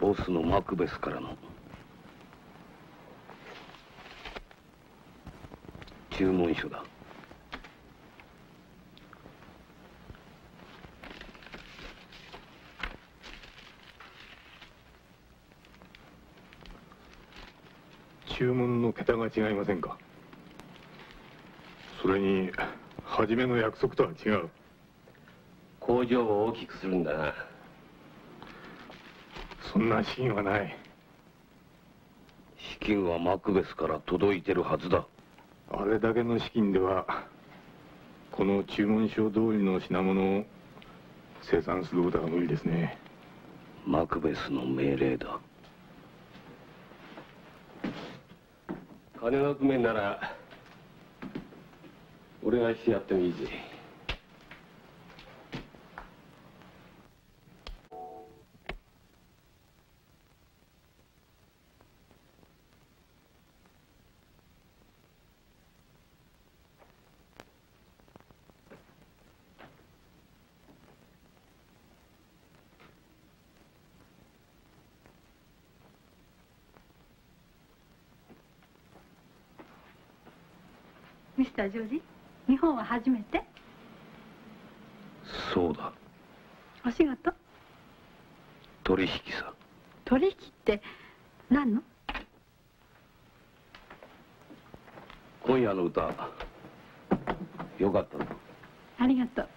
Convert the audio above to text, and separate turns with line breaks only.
ボスのマクベスからの。注文書だ。
注文の桁が違いませんか？それに初めの約束とは違う。
工場を大きくするんだな
そんな資金はない。
資金はマクベスから届いてるはずだ。
あれだけの資金ではこの注文書通りの品物を生産することは無理ですね。
マクベスの命令だ。金の工面なら俺がしてやってもいいぜ
ミスター・ジョージ日本は初めて？
そうだ。
お仕事？
取引さ。
取引って何の？
今夜の歌。よかったぞ
ありがとう